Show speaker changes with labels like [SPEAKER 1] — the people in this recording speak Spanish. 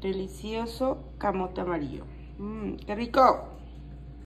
[SPEAKER 1] delicioso camote amarillo. Mmm, qué rico.